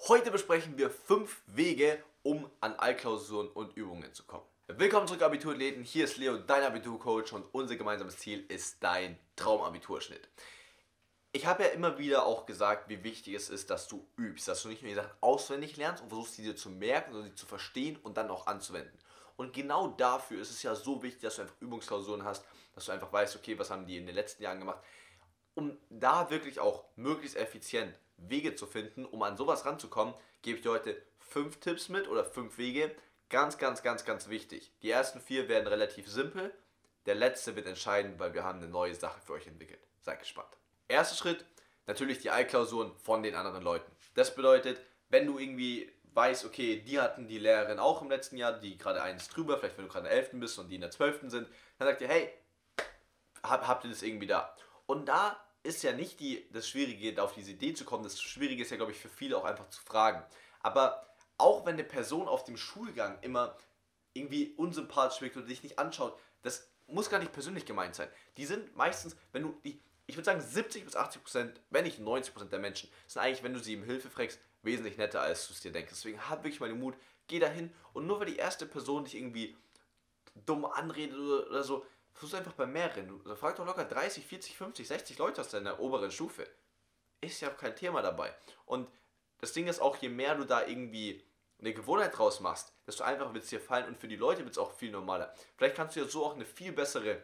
Heute besprechen wir fünf Wege, um an Altklausuren und Übungen zu kommen. Willkommen zurück, Abiturathleten. Hier ist Leo, dein Abiturcoach und unser gemeinsames Ziel ist dein Traumabiturschnitt. Ich habe ja immer wieder auch gesagt, wie wichtig es ist, dass du übst, dass du nicht nur die Sachen auswendig lernst und versuchst, dir zu merken, sondern sie zu verstehen und dann auch anzuwenden. Und genau dafür ist es ja so wichtig, dass du einfach Übungsklausuren hast, dass du einfach weißt, okay, was haben die in den letzten Jahren gemacht, um da wirklich auch möglichst effizient Wege zu finden, um an sowas ranzukommen, gebe ich dir heute fünf Tipps mit oder fünf Wege. Ganz, ganz, ganz, ganz wichtig. Die ersten vier werden relativ simpel. Der letzte wird entscheidend, weil wir haben eine neue Sache für euch entwickelt. Seid gespannt. Erster Schritt, natürlich die Eilklausuren von den anderen Leuten. Das bedeutet, wenn du irgendwie weißt, okay, die hatten die Lehrerin auch im letzten Jahr, die gerade eins drüber, vielleicht wenn du gerade in der 11. bist und die in der 12. sind, dann sagt ihr, hey, hab, habt ihr das irgendwie da? Und da ist ja nicht die, das Schwierige, auf diese Idee zu kommen. Das Schwierige ist ja, glaube ich, für viele auch einfach zu fragen. Aber auch wenn eine Person auf dem Schulgang immer irgendwie unsympathisch wirkt oder dich nicht anschaut, das muss gar nicht persönlich gemeint sein. Die sind meistens, wenn du die, ich würde sagen 70 bis 80 Prozent, wenn nicht 90 Prozent der Menschen, sind eigentlich, wenn du sie um Hilfe fragst, wesentlich netter, als du es dir denkst. Deswegen hab wirklich mal den Mut, geh dahin und nur weil die erste Person dich irgendwie dumm anredet oder, so, versuch einfach bei mehreren. Du frag doch locker 30, 40, 50, 60 Leute aus deiner oberen Stufe. Ist ja kein Thema dabei. Und das Ding ist auch, je mehr du da irgendwie eine Gewohnheit draus machst, desto einfacher wird es dir fallen und für die Leute wird es auch viel normaler. Vielleicht kannst du ja so auch eine viel bessere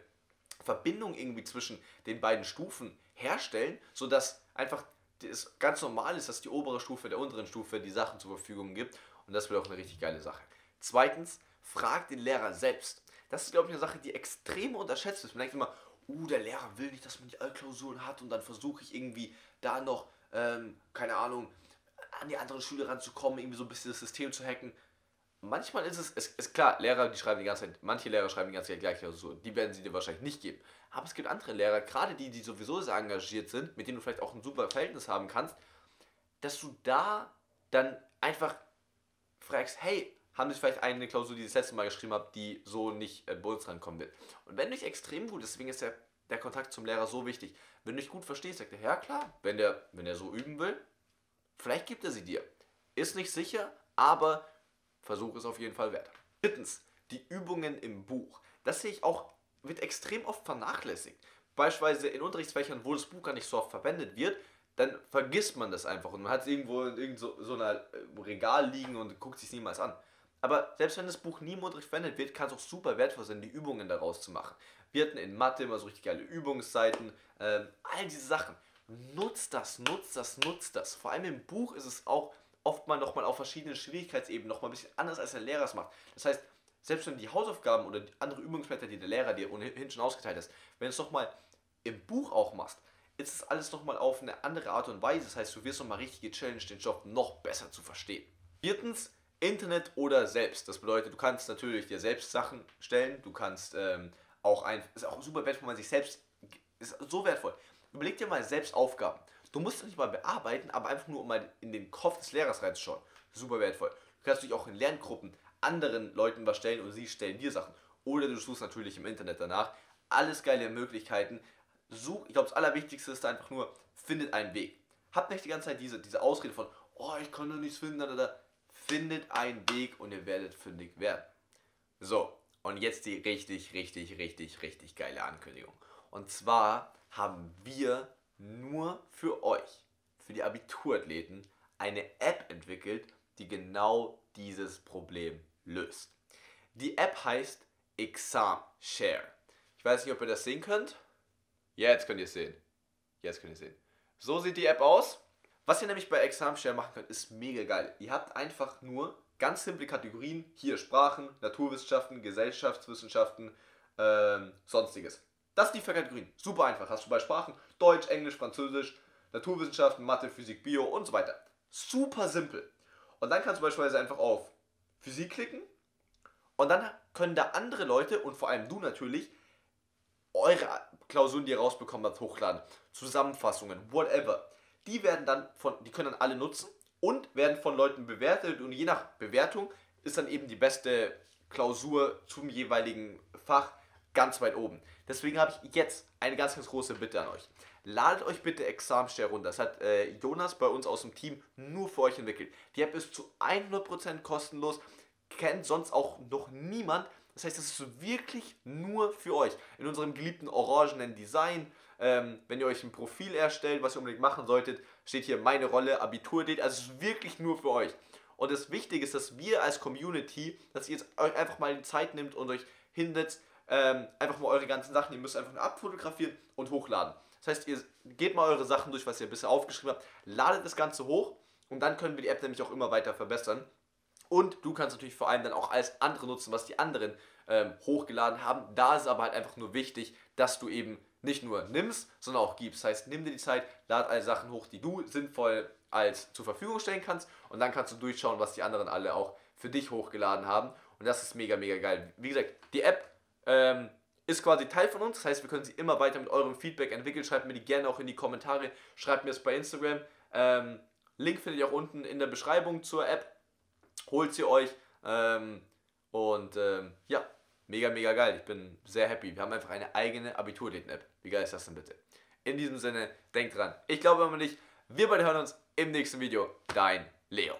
Verbindung irgendwie zwischen den beiden Stufen herstellen, sodass einfach es ganz normal ist, dass die obere Stufe der unteren Stufe die Sachen zur Verfügung gibt und das wird auch eine richtig geile Sache. Zweitens, frag den Lehrer selbst. Das ist, glaube ich, eine Sache, die extrem unterschätzt ist. Man denkt immer, uh, der Lehrer will nicht, dass man die Altklausuren hat und dann versuche ich irgendwie da noch, ähm, keine Ahnung, an die andere Schule ranzukommen, irgendwie so ein bisschen das System zu hacken. Manchmal ist es, es ist klar, Lehrer, die schreiben die ganze Zeit, manche Lehrer schreiben die ganze Zeit gleich Klausuren, die werden sie dir wahrscheinlich nicht geben. Aber es gibt andere Lehrer, gerade die, die sowieso sehr engagiert sind, mit denen du vielleicht auch ein super Verhältnis haben kannst, dass du da dann einfach fragst, hey, haben sie vielleicht eine Klausur, die ich das letzte Mal geschrieben habe, die so nicht äh, bei uns rankommen wird. Und wenn du dich extrem gut, deswegen ist der, der Kontakt zum Lehrer so wichtig, wenn du dich gut verstehst, sagt er, ja klar, wenn der, wenn er so üben will, vielleicht gibt er sie dir. Ist nicht sicher, aber Versuch ist auf jeden Fall wert. Drittens, die Übungen im Buch. Das sehe ich auch, wird extrem oft vernachlässigt. Beispielsweise in Unterrichtsfächern, wo das Buch gar nicht so oft verwendet wird, dann vergisst man das einfach und man hat es irgendwo in irgend so, so äh, Regal liegen und guckt sich niemals an. Aber selbst wenn das Buch nie im verwendet wird, kann es auch super wertvoll sein, die Übungen daraus zu machen. Wir hatten in Mathe immer so richtig geile Übungsseiten, ähm, all diese Sachen. Nutzt das, nutzt das, nutzt das. Vor allem im Buch ist es auch oft mal nochmal auf verschiedenen Schwierigkeitsebenen nochmal ein bisschen anders, als der Lehrer es macht. Das heißt, selbst wenn die Hausaufgaben oder die andere Übungsblätter, die der Lehrer dir ohnehin schon ausgeteilt hat, wenn du es nochmal im Buch auch machst, ist es alles nochmal auf eine andere Art und Weise. Das heißt, du wirst nochmal richtig gechallenged, den Stoff noch besser zu verstehen. Viertens, Internet oder selbst. Das bedeutet, du kannst natürlich dir selbst Sachen stellen, du kannst ähm, auch ein, ist auch super wertvoll, man sich selbst, ist so wertvoll. Überleg dir mal selbst Aufgaben. Du musst nicht mal bearbeiten, aber einfach nur mal in den Kopf des Lehrers reinzuschauen. Super wertvoll. Du kannst dich auch in Lerngruppen anderen Leuten was stellen und sie stellen dir Sachen. Oder du suchst natürlich im Internet danach. Alles geile Möglichkeiten. Such, ich glaube, das Allerwichtigste ist einfach nur, findet einen Weg. Habt nicht die ganze Zeit diese, diese Ausrede von, oh, ich kann doch nichts finden, da, da, da findet einen Weg und ihr werdet fündig werden. So, und jetzt die richtig, richtig, richtig, richtig geile Ankündigung. Und zwar haben wir nur für euch, für die Abiturathleten, eine App entwickelt, die genau dieses Problem löst. Die App heißt Exam Share. Ich weiß nicht, ob ihr das sehen könnt. Jetzt könnt ihr es sehen. Jetzt könnt ihr es sehen. So sieht die App aus. Was ihr nämlich bei Examshare machen könnt, ist mega geil. Ihr habt einfach nur ganz simple Kategorien, hier Sprachen, Naturwissenschaften, Gesellschaftswissenschaften, ähm, sonstiges. Das sind die vier Kategorien. Super einfach. Hast du bei Sprachen Deutsch, Englisch, Französisch, Naturwissenschaften, Mathe, Physik, Bio und so weiter. Super simpel. Und dann kannst du beispielsweise einfach auf Physik klicken und dann können da andere Leute und vor allem du natürlich eure Klausuren, die ihr rausbekommen habt, hochladen. Zusammenfassungen, whatever die werden dann von, die können dann alle nutzen und werden von Leuten bewertet und je nach Bewertung ist dann eben die beste Klausur zum jeweiligen Fach ganz weit oben. Deswegen habe ich jetzt eine ganz, ganz große Bitte an euch. ladet euch bitte Examshare runter. Das hat äh, Jonas bei uns aus dem Team nur für euch entwickelt. Die App ist zu 100% kostenlos, kennt sonst auch noch niemand. Das heißt, es ist wirklich nur für euch. In unserem geliebten orangenen Design. Ähm, wenn ihr euch ein Profil erstellt, was ihr unbedingt machen solltet, steht hier meine Rolle, Abitur-Date. Also es ist wirklich nur für euch. Und das Wichtige ist, dass wir als Community, dass ihr jetzt euch einfach mal die Zeit nimmt und euch hinsetzt, ähm, einfach mal eure ganzen Sachen, ihr müsst einfach nur abfotografieren und hochladen. Das heißt, ihr geht mal eure Sachen durch, was ihr bisher aufgeschrieben habt, ladet das Ganze hoch und dann können wir die App nämlich auch immer weiter verbessern. Und du kannst natürlich vor allem dann auch alles andere nutzen, was die anderen ähm, hochgeladen haben. Da ist aber halt einfach nur wichtig, dass du eben nicht nur nimmst, sondern auch gibst. Das heißt, nimm dir die Zeit, lad alle Sachen hoch, die du sinnvoll als zur Verfügung stellen kannst und dann kannst du durchschauen, was die anderen alle auch für dich hochgeladen haben. Und das ist mega, mega geil. Wie gesagt, die App ähm, ist quasi Teil von uns. Das heißt, wir können sie immer weiter mit eurem Feedback entwickeln. Schreibt mir die gerne auch in die Kommentare. Schreibt mir es bei Instagram. Ähm, Link findet ihr auch unten in der Beschreibung zur App. Holt sie euch. Ähm, und ähm, ja, mega, mega geil. Ich bin sehr happy. Wir haben einfach eine eigene Abiturdaten-App. Wie geil ist das denn bitte? In diesem Sinne, denkt dran. Ich glaube immer nicht. Wir beide hören uns im nächsten Video. Dein Leo.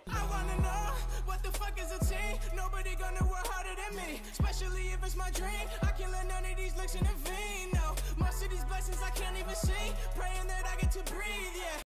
Blessings I can't even see Praying that I get to breathe, yeah